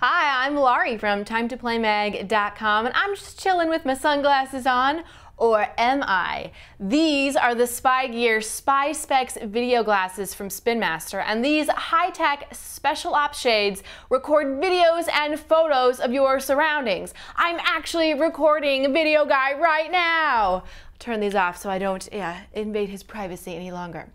Hi, I'm Laurie from TimeToPlayMag.com and I'm just chilling with my sunglasses on. Or am I? These are the Spy Gear Spy Specs video glasses from Spin Master, and these high-tech special op shades record videos and photos of your surroundings. I'm actually recording a video guy right now. Turn these off so I don't yeah, invade his privacy any longer.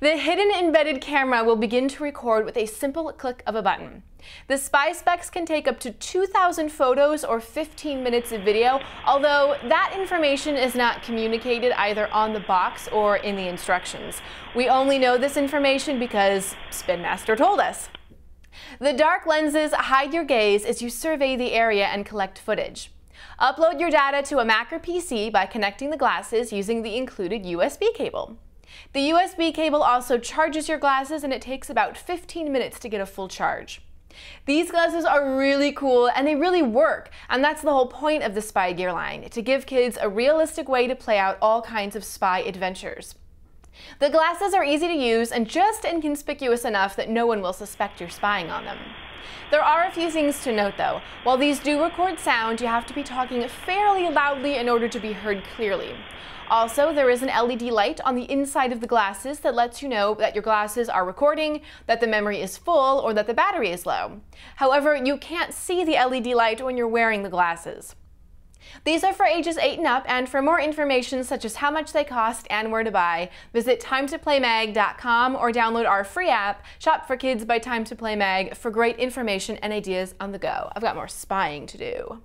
The hidden embedded camera will begin to record with a simple click of a button. The Spy Specs can take up to 2,000 photos or 15 minutes of video, although that information is not communicated either on the box or in the instructions. We only know this information because Spin Master told us. The dark lenses hide your gaze as you survey the area and collect footage. Upload your data to a Mac or PC by connecting the glasses using the included USB cable. The USB cable also charges your glasses and it takes about 15 minutes to get a full charge. These glasses are really cool and they really work, and that's the whole point of the Spy Gear line, to give kids a realistic way to play out all kinds of spy adventures. The glasses are easy to use and just inconspicuous enough that no one will suspect you're spying on them. There are a few things to note though. While these do record sound, you have to be talking fairly loudly in order to be heard clearly. Also, there is an LED light on the inside of the glasses that lets you know that your glasses are recording, that the memory is full, or that the battery is low. However, you can't see the LED light when you're wearing the glasses. These are for ages 8 and up, and for more information such as how much they cost and where to buy, visit timetoplaymag.com or download our free app, Shop for Kids by Time to Play Mag, for great information and ideas on the go. I've got more spying to do.